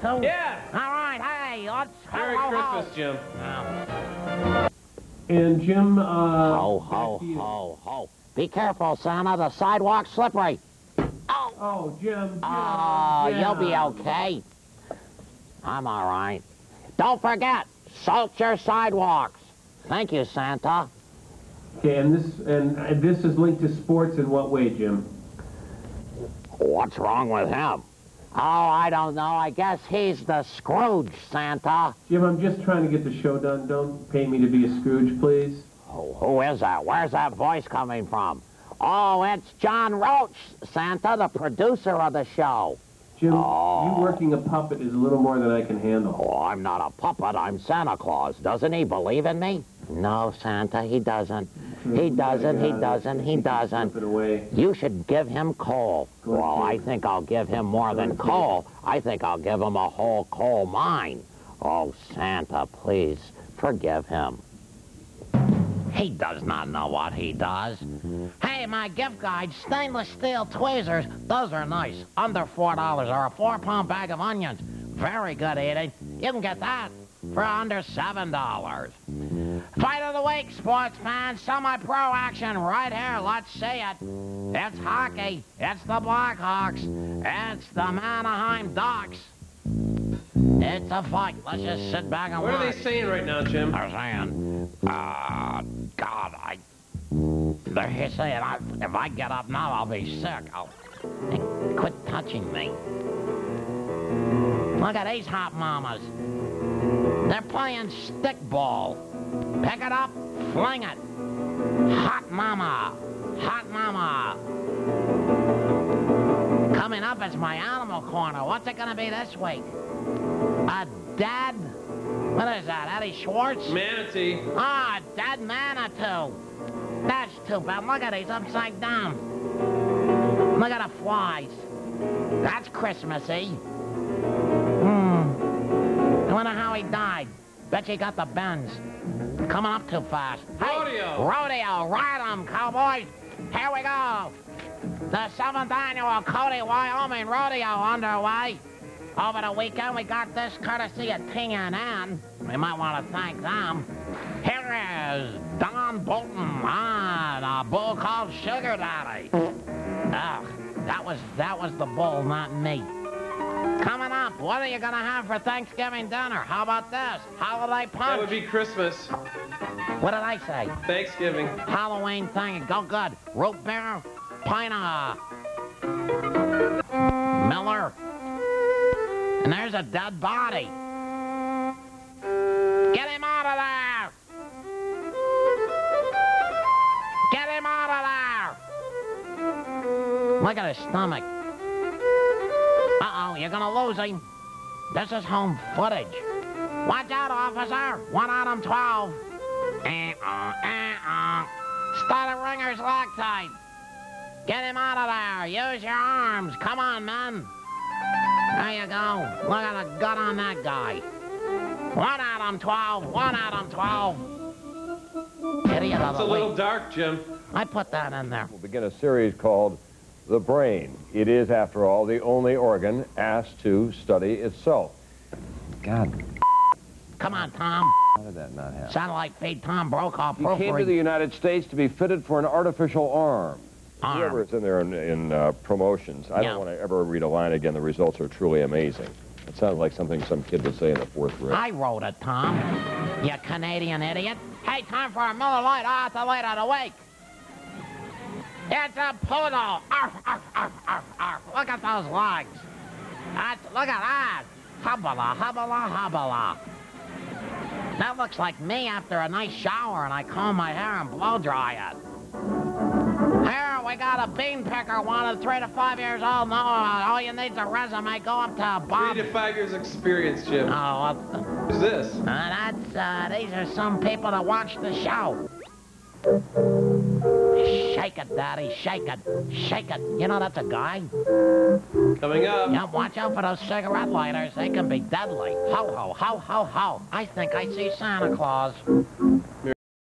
too? Yeah. All right, hey, let's... Merry ho, ho, Christmas, Jim. ho. And Jim, uh... Ho, ho, ho, ho. Be careful, Santa. The sidewalk's slippery. Oh, Oh, Jim, Jim. oh, yeah. you'll be okay. I'm all right. Don't forget, salt your sidewalks. Thank you, Santa. Okay, and this and this is linked to sports in what way, Jim? What's wrong with him? Oh, I don't know. I guess he's the Scrooge, Santa. Jim, I'm just trying to get the show done. Don't pay me to be a Scrooge, please. Oh, who is that? Where's that voice coming from? Oh, it's John Roach, Santa, the producer of the show. Jim, Oh. you working a puppet is a little more than I can handle. Oh, I'm not a puppet. I'm Santa Claus. Doesn't he believe in me? No, Santa, he doesn't. He doesn't, he doesn't, he doesn't. Slip it away. You should give him coal. Well, I think I'll give him more than coal. I think I'll give him a whole coal mine. Oh, Santa, please, forgive him. He does not know what he does. Hey, my gift guide, stainless steel tweezers. Those are nice. Under $4 or a four-pound bag of onions. Very good eating. You can get that for under $7. Fight of the week, sports fans. Semi-pro action right here. Let's see it. It's hockey. It's the Blackhawks. It's the Anaheim Ducks. It's a fight. Let's just sit back and What are they saying right now, Jim? They're saying, uh, God, I. They're saying, I, if I get up now, I'll be sick. I'll. Quit touching me. Look at these hot mamas. They're playing stickball. Pick it up, fling it. Hot mama. Hot mama. Coming up is my animal corner. What's it gonna be this week? A dead. What is that? Eddie Schwartz? Manatee. Ah, dead manatee. That's too bad. Look at these upside down. Look at the flies. That's Christmassy. Wonder how he died. Bet you got the bends. Coming up too fast. Hey, Rodeo. Rodeo. Ride 'em, cowboys. Here we go. The seventh annual Cody, Wyoming Rodeo underway. Over the weekend, we got this courtesy of Ting and Ann. We might want to thank them. Here is Don Bolton on a bull called Sugar Daddy. Ugh, that was that was the bull, not me. Coming up, what are you gonna have for Thanksgiving dinner? How about this? Holiday That punch. would be Christmas. What did I say? Thanksgiving. Halloween thing. Go good. Root beer, Pina. Miller. And there's a dead body. Get him out of there! Get him out of there! Look at his stomach. Uh-oh, you're gonna lose him. This is home footage. Watch out, officer. One Adam 12. Eh, eh, uh-uh, uh-uh. Start a Ringer's lactate. Get him out of there. Use your arms. Come on, men. There you go. Look at the gut on that guy. One Adam 12. One Adam 12. Idiot of It's a little week. dark, Jim. I put that in there. We'll begin a series called The Brain. It is, after all, the only organ asked to study itself. God, Come on, Tom. how did that not happen? Satellite feed Tom Brokaw You came to the. United States to be fitted for an artificial arm. Arm. Whoever is in there in, in uh, promotions, I Yeah. don't want to ever read a line again. The results are truly amazing. It sounds like something some kid would say in the fourth grade. I wrote it, Tom. You Canadian idiot. Hey, time for a Miller Lite athlete of the week. It's a poodle. Arf, arf, arf, arf, arf. Look at those legs. That's, look at that. Hubbala, hubbala, hubbala. That looks like me after a nice shower and I comb my hair and blow dry it. Here, we got a bean picker wanted three to five years old. No, all you need's a resume. Go up to Bob. Three to five years experience, Jim. Oh, what? Who's this? Uh, that's, uh, these are some people that watch the show. Shake it, Daddy, shake it, shake it. You know that's a guy? Coming up. Yeah, watch out for those cigarette lighters. They can be deadly. Ho, ho, ho, ho, ho. I think I see Santa Claus.